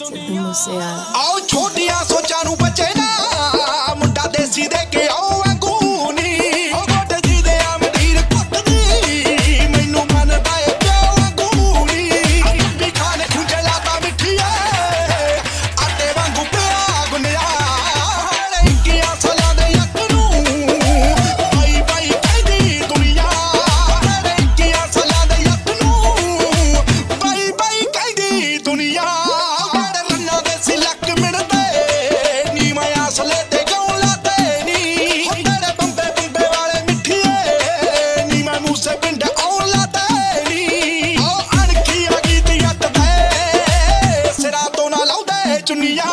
ਸਿੱਧੂ ਮੂਸੇਵਾਲਾ ਆਓ ਛੋਟੀਆਂ ਸੋਚਾਂ ਨੂੰ ਬੱਚੇ ਨਾ ਮੁੰਡਾ ਦੇਸੀ ਦੇ ਕੇ ਆਓ ਵਾਂਗੂ ਨੀ। ਉਹ ਗੋਡੇ ਜੀ ਦੇ ਆ ਮਡੀਰ ਕੁੱਟਦੀ ਮੈਨੂੰ ਮੰਨਦਾ ਏ ਪਿਓ ਵਾਂਗੂ ਨੀ। ਵੀ ਖਾਣੇ ਖੁੰਝੇ ਲਾਤਾ ਮਿੱਠੀਏ ਆਟੇ ਵਾਂਗੂ ਪਿਆ ਗੁੰਨਿਆ। ਹਲੇ ਇੱਕੀਆਂ ਸਾਲਾਂ ਦੇ ਯੱਕ ਨੂੰ ਬਾਈ ਬਾਈ ਕਹਿੰਦੀ ਦੁਨੀਆ। ਹਲੇ ਇੱਕੀਆਂ ਸਾਲਾਂ ਦੇ ਯੱਕ ਨੂੰ ਬਾਈ ਬਾਈ ਕਹਿੰਦੀ ਦੁਨੀਆ। ਪਿੰਡ ਆਉਣ ਲਾਤੇ ਨੀ ਉਹ ਅਣਖੀ ਆ ਦੀ ਅੱਤ ਦੇ ਸਿਰਾਂ ਤੋਂ ਨਾ ਲਾਉਂਦੇ ਚੁੰਨੀਆਂ।